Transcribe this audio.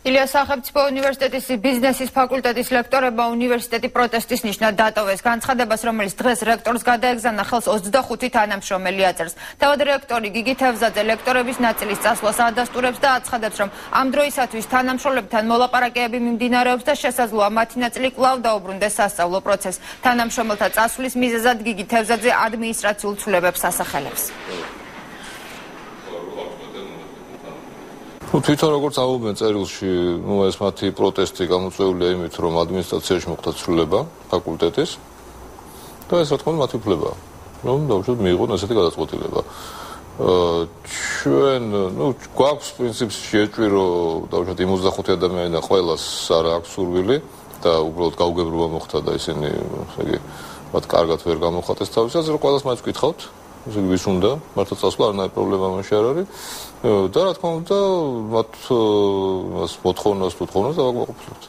ილიას სახელმწიფო უნივერსიტეტის ბიზნესის ფაკულტეტის ლექტორებმა უნივერსიტეტი პროტესტის ნიშნად დატოვეს განცხადებას, რომელიც დღეს რექტორს გადაეგზავნა ხელს 25 თანამშრომელი აწერს. თავად რექტორი გიგი თევზაძე ლექტორების ნაწილის წასვლას ადასტურებს და აცხადებს, რომ ამ დროისათვის თანამშრომლებთან მოლაპარაკებები მიმდინარეობს და შესაძლოა მათი ნაწილი კვლავ დაუბრუნდეს სასწავლო პროცესს. თანამშრომელთა წასვლის მიზეზად გიგი თევზაძე ადმინისტრაციულ ცვლილებებს ასახელებს. ну თვითონ როგორც ამობენ წერილში ну ეს მათი პროტესტი გამოწვეულია იმით რომ ადმინისტრაციაში მოხდა ცვლილება ფაკულტეტის და ეს რა თქმა უნდა მათი უფლებაა რომ დაუშვათ მიიღონ ასეთი გადაწყვეტილება ჩვენ ну გვაქვს პრინციპს შეჭირო დაუშვათ 55 ადამიანი და ყოველას არ აქვს სურვილი და უბრალოდ გაუგებრობა მოხდა და ისინი ესე იგი მათ კარგად ვერ გამოხატეს თავისას რომ ყოველას მაინც ვკითხავთ ისე ვის უნდა მართლა წასვლა არანაირი პრობლემა მაშინ არ არის. და რა თქმა უნდა მათ მას მოთხოვნას თუ თხოვნას დავაკმაყოფილებთ